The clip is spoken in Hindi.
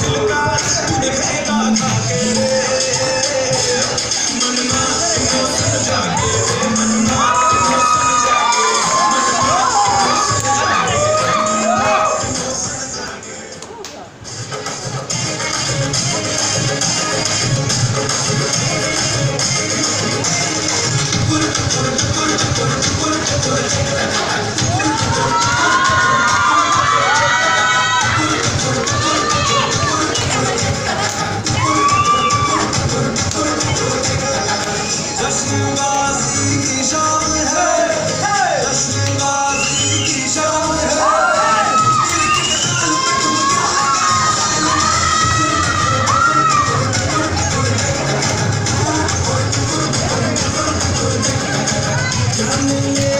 छिलका तूने फेंका खा के मनमा मौसम जाके मनमा मौसम जाके मनमा मौसम जाके मौसम जाके गुर गुर गुर गुर गुर गुर yeah.